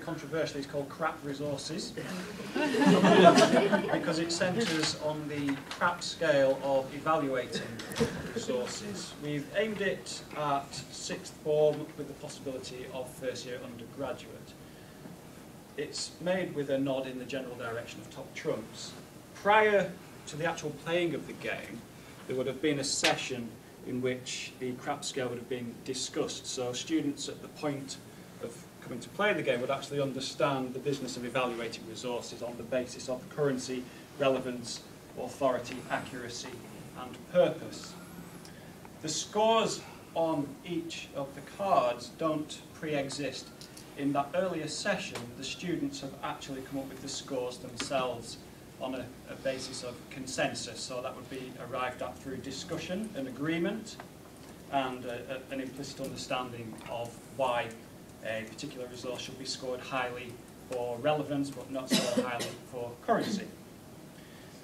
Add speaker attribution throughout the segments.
Speaker 1: controversially it's called CRAAP resources because it centres on the CRAAP scale of evaluating resources. We've aimed it at sixth form with the possibility of first year undergraduate. It's made with a nod in the general direction of top trumps. Prior to the actual playing of the game, there would have been a session in which the CRAAP scale would have been discussed. So students at the point of coming to play the game would actually understand the business of evaluating resources on the basis of currency, relevance, authority, accuracy and purpose. The scores on each of the cards don't pre-exist. In that earlier session, the students have actually come up with the scores themselves on a, a basis of consensus. So that would be arrived at through discussion and agreement and a, a, an implicit understanding of why a particular resource should be scored highly for relevance but not so highly for currency.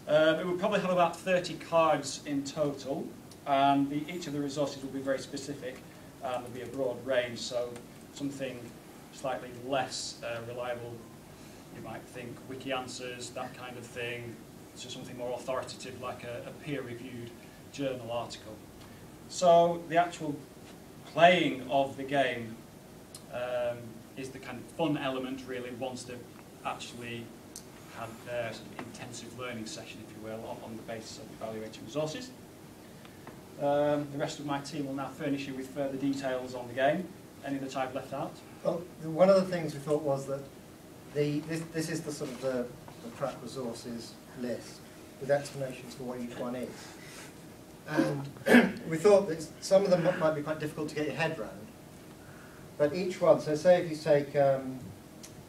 Speaker 1: Um, it would probably have about 30 cards in total and the, each of the resources will be very specific and there'll be a broad range so something slightly less uh, reliable you might think wiki answers, that kind of thing, so something more authoritative like a, a peer-reviewed journal article. So the actual playing of the game um, is the kind of fun element really once they've actually had their sort of intensive learning session, if you will, on, on the basis of evaluating resources. Um, the rest of my team will now furnish you with further details on the game. Any that I've left out?
Speaker 2: Well, one of the things we thought was that the, this, this is the sort of the, the resources list with explanations for what each one is. And we thought that some of them might be quite difficult to get your head around. But each one, so say if you take um,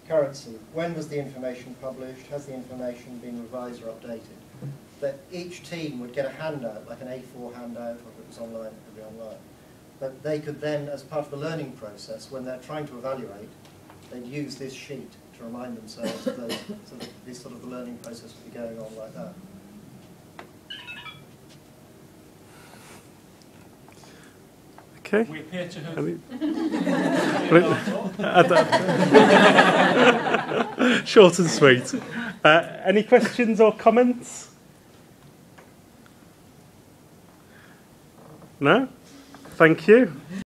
Speaker 2: currency, when was the information published? Has the information been revised or updated? That each team would get a handout, like an A4 handout, or if it was online, it could be online. But they could then, as part of the learning process, when they're trying to evaluate, they'd use this sheet to remind themselves of those, this sort of learning process would be going on like that.
Speaker 3: Okay.
Speaker 1: We appear to Any
Speaker 3: Short and sweet. Uh, any questions or comments? No? Thank you.